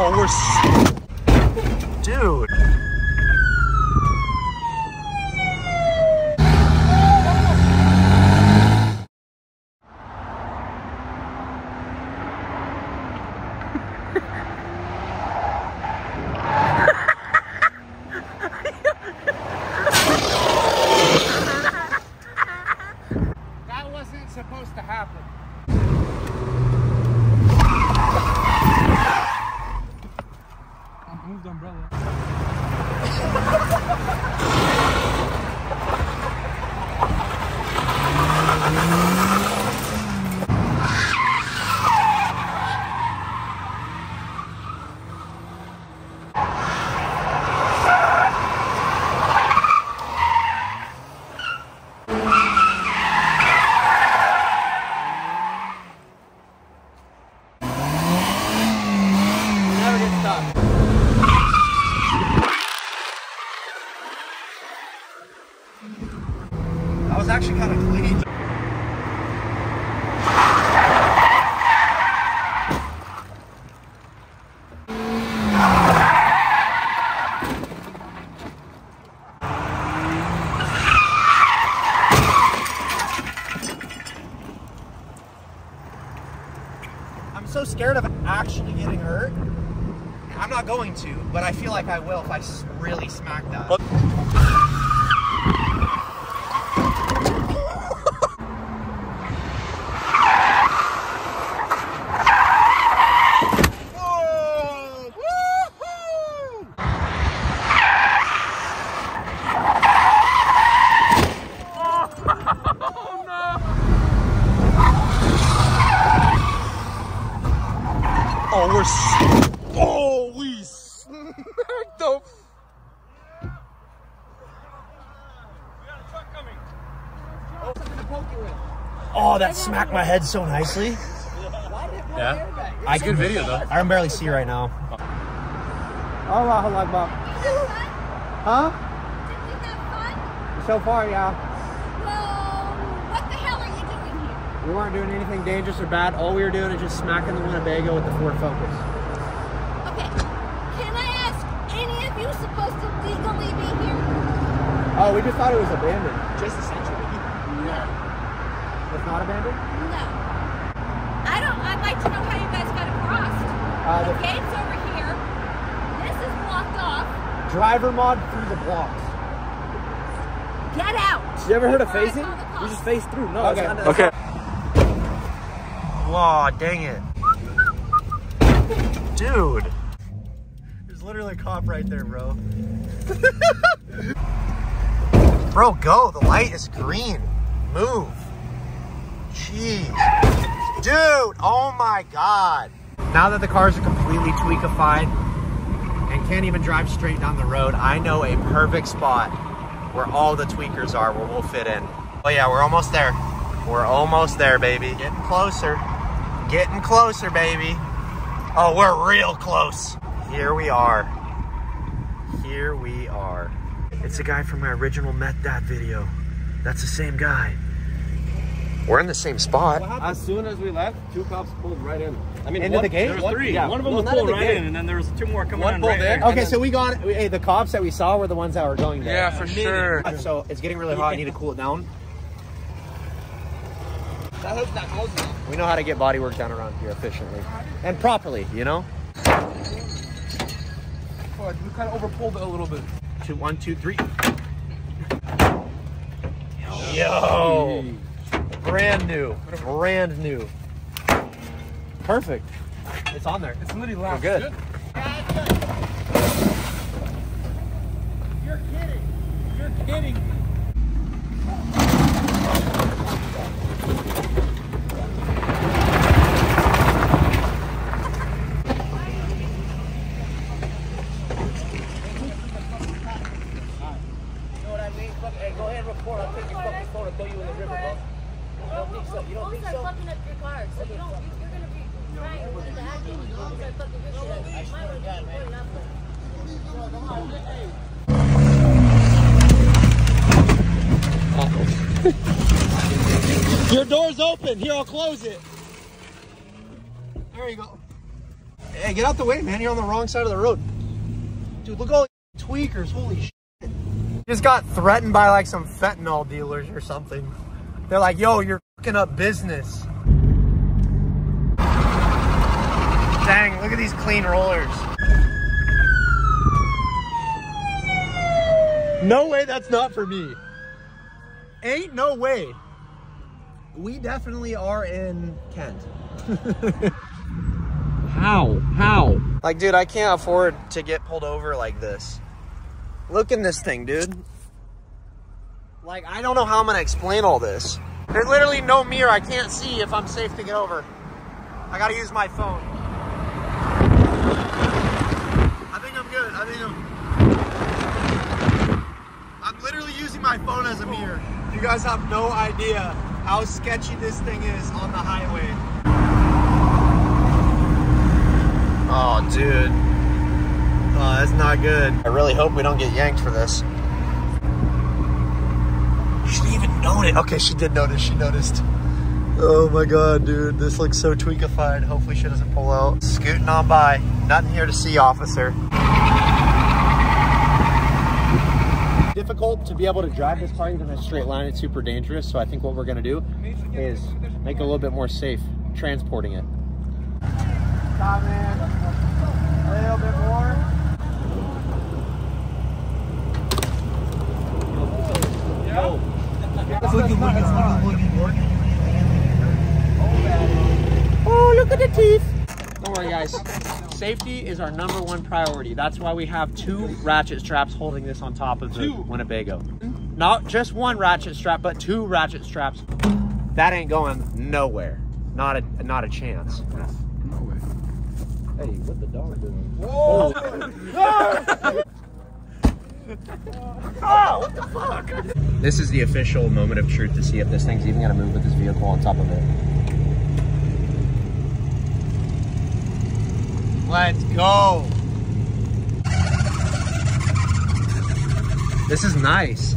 Oh, we're. Dude. That wasn't supposed to happen. Moved umbrella. Never get stuck. That was clean. I'm so scared of actually getting hurt. I'm not going to, but I feel like I will if I really smack that. Whoa! Woohoo! Oh, we're. s- Oh, we smacked the. Oh, that smacked my head so nicely. Yeah. I It's a good video though. I can barely see right now. Allahu Akbar. Huh? Did you have fun? So far, yeah. Well, what the hell are you doing here? We weren't doing anything dangerous or bad. All we were doing is just smacking the Winnebago with the Ford Focus. Okay, can I ask, any of you supposed to legally be here? Oh, we just thought it was abandoned. Just essentially. It's not abandoned? No. I don't, I'd like to know how you guys got across. Uh, the the- gate's over here. This is blocked off. Driver mod through the blocks. Get out. You ever heard of phasing? call You just phase through. No, Okay. it's not. Okay. Aw, dang it. Dude. There's literally a cop right there, bro. bro, go. The light is green. Move. Jeez. Dude, oh my god. Now that the cars are completely tweakified and can't even drive straight down the road, I know a perfect spot where all the tweakers are, where we'll fit in. Oh yeah, we're almost there. We're almost there, baby. Getting closer. Getting closer, baby. Oh, we're real close. Here we are. Here we are. It's the guy from my original Met That video. That's the same guy. We're in the same spot. As soon as we left, two cops pulled right in. I mean, Into one- the gate? there There was was three. Yeah. One of them Well, was pulled the right gate. in, and then there was two more coming One in pulled right in. there. Okay, so we got, hey, the cops that we saw were the ones that were going there. Yeah, for sure. Uh, so it's getting really hot. I need to cool it down. That hood's not closing. We know how to get body work done around here efficiently and properly, you know? Oh, we kind of overpulled it a little bit. Two, one, two, three. Yo! Brand new. Brand new. Perfect. It's on there. It's literally We're loud. good. You're kidding. You're kidding. Police are fucking up your car, so you don't, you- you're gonna be crying with the acting. Police are fucking your shit up. Mine would be pulling up. Your door's open. Here, I'll close it. There you go. Hey, get out the way, man. You're on the wrong side of the road. Dude, look at all these tweakers. Holy shit. Just got threatened by like some fentanyl dealers or something. They're like, yo, you're fucking up business. Dang, look at these clean rollers. No way that's not for me. Ain't no way. We definitely are in Kent. How? How? Like, dude, I can't afford to get pulled over like this. Look in this thing, dude. Like, I don't know how I'm gonna explain all this. There's literally no mirror. I can't see if I'm safe to get over. I gotta use my phone. I think I'm good. I think I'm. I'm literally using my phone as a mirror. You guys have no idea how sketchy this thing is on the highway. Oh, dude. Oh, that's not good. I really hope we don't get yanked for this. She didn't even Oh, notice. Okay, she did notice. She noticed. Oh my god, dude. This looks so tweakified. Hopefully she doesn't pull out. Scooting on by. Nothing here to see, officer. Difficult to be able to drive this car in a straight line. It's super dangerous. So I think what we're gonna do is make it a little bit more safe transporting it. Stop, man. A little bit more. It's Oh, look at the teeth. Don't worry, guys. Safety is our number one priority. That's why we have two ratchet straps holding this on top of the Winnebago. Not just one ratchet strap, but two ratchet straps. That ain't going nowhere. Not a not a chance. No way. Hey, what the dog doing? Oh. Ah, this is the official moment of truth to see if this thing's even gonna move with this vehicle on top of it. Let's go. This is nice.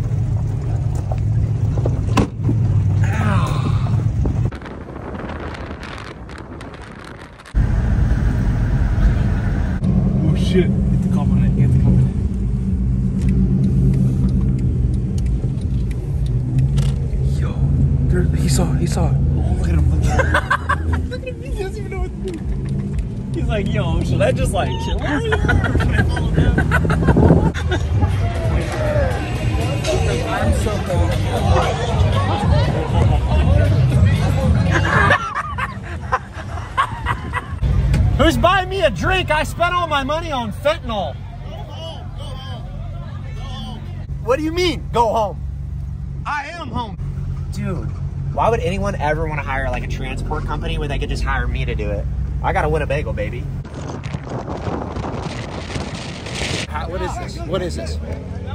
Oh shit. Hit the cop on it. Hit the cop on it. Yo. There, he saw, he saw. Oh, look at him. Look at him. look at him. He doesn't even know what to do. He's like, yo, should I just like chill out here? Or should I follow him? I'm so cold. Who's buying me a drink? I spent all my money on fentanyl. What do you mean, go home? I am home. Dude, why would anyone ever want to hire like a transport company when they could just hire me to do it? I got to win a Winnebago, baby. How, what is this? What is this?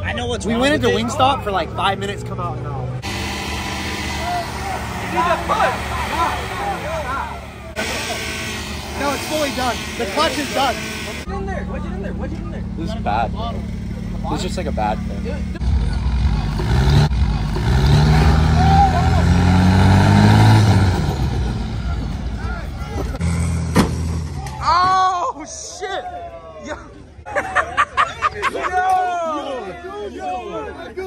I know what's We wrong went with into it. Wingstop for like five minutes, come out now. No, it's fully done. The clutch is done. What's in there? What's in there? What's in there? This is bad. This is just like a bad thing. Shit! Yo. Yo. Yo.